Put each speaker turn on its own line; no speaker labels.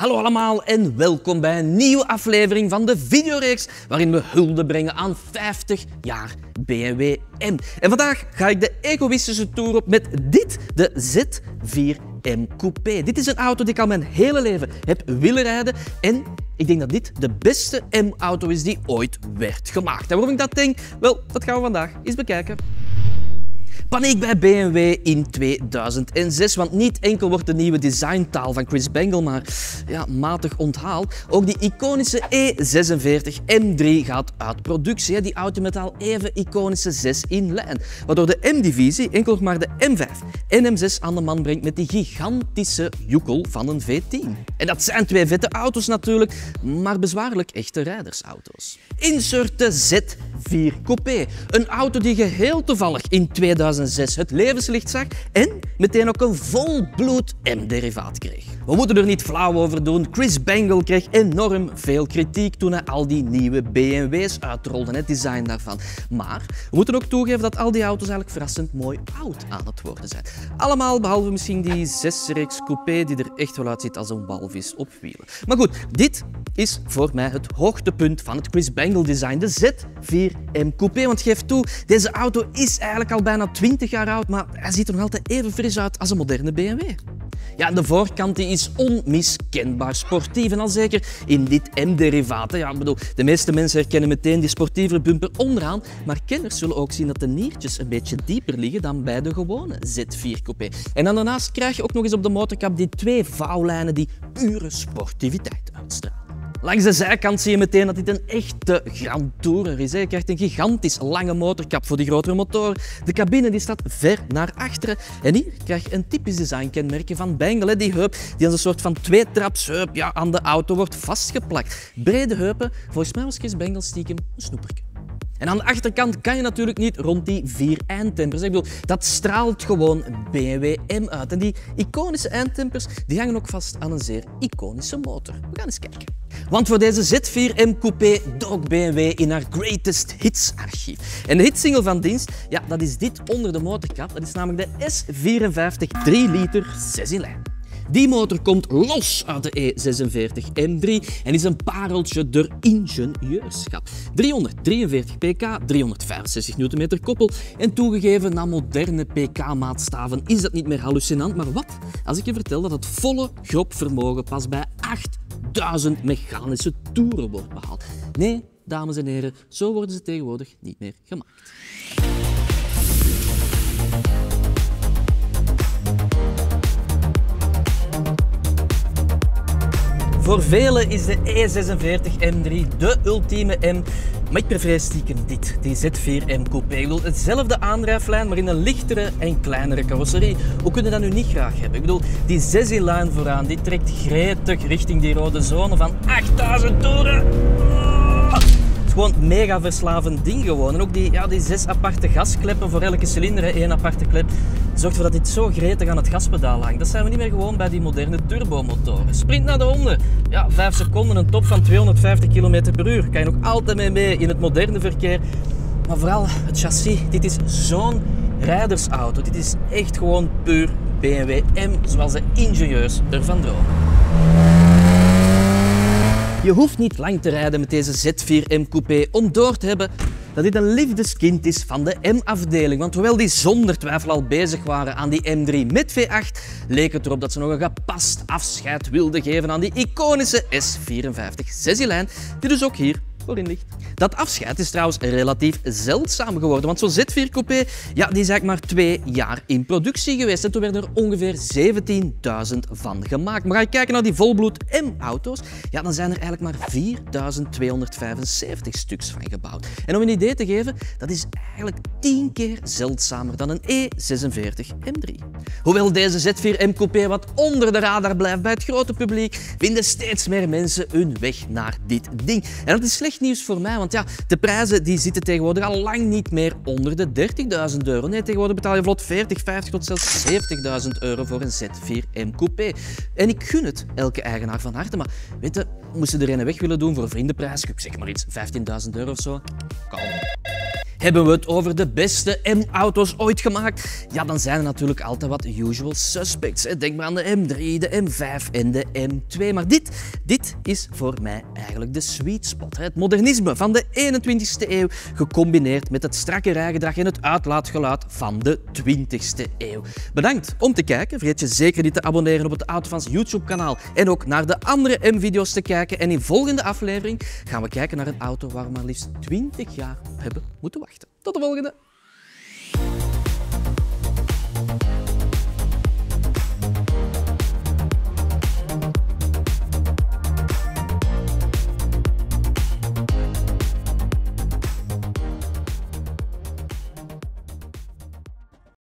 Hallo allemaal en welkom bij een nieuwe aflevering van de videoreeks waarin we hulde brengen aan 50 jaar BMW M. En vandaag ga ik de egoïstische tour op met dit, de Z4M Coupé. Dit is een auto die ik al mijn hele leven heb willen rijden en ik denk dat dit de beste M-auto is die ooit werd gemaakt. En waarom ik dat denk? Wel, dat gaan we vandaag eens bekijken. Paniek bij BMW in 2006, want niet enkel wordt de nieuwe designtaal van Chris Bangle maar ja, matig onthaald. Ook die iconische E46 M3 gaat uit productie. Die auto met al even iconische 6 in lijn. Waardoor de M-divisie enkel nog maar de M5 en M6 aan de man brengt met die gigantische joekel van een V10. En dat zijn twee vette auto's natuurlijk, maar bezwaarlijk echte rijdersauto's. Insert de Z4 Coupé. Een auto die geheel toevallig in 2006 het levenslicht zag en meteen ook een volbloed M-derivaat kreeg. We moeten er niet flauw over doen. Chris Bangle kreeg enorm veel kritiek toen hij al die nieuwe BMW's uitrolde, het design daarvan. Maar we moeten ook toegeven dat al die auto's eigenlijk verrassend mooi oud aan het worden zijn. Allemaal behalve misschien die 6-reeks coupé die er echt wel uitziet als een walvis op wielen. Maar goed, dit is voor mij het hoogtepunt van het Chris Bangle design, de Z4M Coupé. Want geef toe, deze auto is eigenlijk al bijna 20 jaar oud, maar hij ziet er nog altijd even fris uit als een moderne BMW. Ja, de voorkant die is onmiskenbaar sportief en al zeker in dit M-derivaat. Ja, bedoel, de meeste mensen herkennen meteen die sportievere bumper onderaan, maar kenners zullen ook zien dat de niertjes een beetje dieper liggen dan bij de gewone Z4 Coupé. En dan daarnaast krijg je ook nog eens op de motorkap die twee vouwlijnen die pure sportiviteit uitstralen. Langs de zijkant zie je meteen dat dit een echte Grand Tourer is. Je krijgt een gigantisch lange motorkap voor die grotere motoren. De cabine die staat ver naar achteren. En hier krijg je een typisch designkenmerkje van Bengal. Die heup die als een soort van tweetrapsheup ja, aan de auto wordt vastgeplakt. Brede heupen, volgens mij was Chris stiekem een snoeperke. En aan de achterkant kan je natuurlijk niet rond die vier eindtempers. Ik bedoel, dat straalt gewoon BMW M uit. En die iconische eindtempers die hangen ook vast aan een zeer iconische motor. We gaan eens kijken. Want voor deze Z4M Coupé dook BMW in haar Greatest Hits archief. En de hitsingle van dienst, ja, dat is dit onder de motorkap. Dat is namelijk de S54 3 liter 6 in lijn. Die motor komt los uit de E46 M3 en is een pareltje der ingenieurschap. 343 pk, 365 Nm koppel en toegegeven na moderne pk-maatstaven is dat niet meer hallucinant. Maar wat als ik je vertel dat het volle gropvermogen pas bij 8000 mechanische toeren wordt behaald? Nee, dames en heren, zo worden ze tegenwoordig niet meer gemaakt. Voor velen is de E46 M3 de ultieme M, maar ik prefereer stiekem dit, die Z4M Coupé. Ik bedoel, hetzelfde aandrijflijn, maar in een lichtere en kleinere carrosserie. Hoe kunnen we dat nu niet graag hebben? Ik bedoel, die 6 in lijn vooraan, die trekt gretig richting die rode zone van 8000 toeren gewoon een mega verslavend ding gewoon. En ook die, ja, die zes aparte gaskleppen voor elke cilinder, één aparte klep, zorgt ervoor dat dit zo gretig aan het gaspedaal hangt. Dat zijn we niet meer gewoon bij die moderne turbomotoren. Sprint naar de honden. Ja, 5 seconden, een top van 250 km per uur. Kan je nog altijd mee mee in het moderne verkeer. Maar vooral het chassis, dit is zo'n rijdersauto. Dit is echt gewoon puur BMW M, zoals de ingenieurs ervan dromen. Je hoeft niet lang te rijden met deze Z4M Coupé om door te hebben dat dit een liefdeskind is van de M-afdeling. Want hoewel die zonder twijfel al bezig waren aan die M3 met V8, leek het erop dat ze nog een gepast afscheid wilden geven aan die iconische S54 6 die dus ook hier Dat afscheid is trouwens relatief zeldzaam geworden, want zo'n Z4 Coupé ja, die is eigenlijk maar twee jaar in productie geweest en toen werden er ongeveer 17.000 van gemaakt. Maar ga je kijken naar die volbloed M-auto's, ja, dan zijn er eigenlijk maar 4.275 stuks van gebouwd. En om een idee te geven, dat is eigenlijk 10 keer zeldzamer dan een E46 M3. Hoewel deze Z4M Coupé wat onder de radar blijft bij het grote publiek, vinden steeds meer mensen hun weg naar dit ding. En dat is nieuws voor mij, want ja, de prijzen die zitten tegenwoordig al lang niet meer onder de 30.000 euro. Nee, tegenwoordig betaal je vlot 40, 50 tot zelfs 70.000 euro voor een Z4M Coupé. En ik gun het elke eigenaar van harte, maar weet je, moesten er een weg willen doen voor vriendenprijs, zeg maar iets, 15.000 euro of zo, kalm. Hebben we het over de beste M-auto's ooit gemaakt? Ja, dan zijn er natuurlijk altijd wat usual suspects. Denk maar aan de M3, de M5 en de M2. Maar dit, dit is voor mij eigenlijk de sweet spot. Het modernisme van de 21ste eeuw, gecombineerd met het strakke rijgedrag en het uitlaatgeluid van de 20ste eeuw. Bedankt om te kijken. Vergeet je zeker niet te abonneren op het Autofans YouTube-kanaal en ook naar de andere M-video's te kijken. En in volgende aflevering gaan we kijken naar een auto waar we maar liefst 20 jaar op hebben moeten wachten. Tot de volgende!